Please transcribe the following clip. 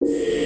you